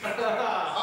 ハハハハ!